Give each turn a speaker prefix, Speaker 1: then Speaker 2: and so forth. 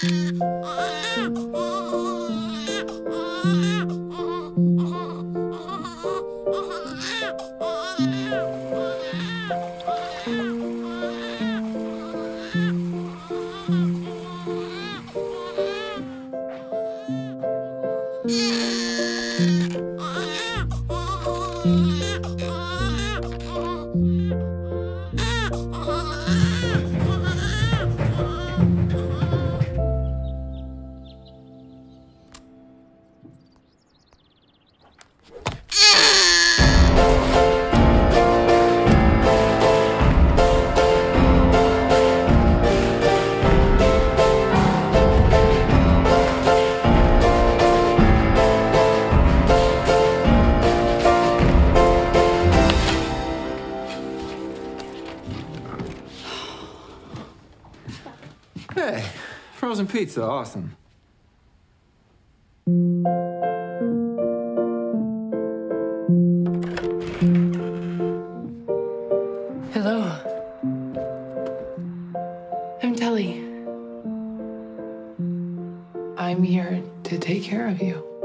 Speaker 1: Yeah. Hey, frozen pizza, awesome.
Speaker 2: I'm I'm here to take care of you.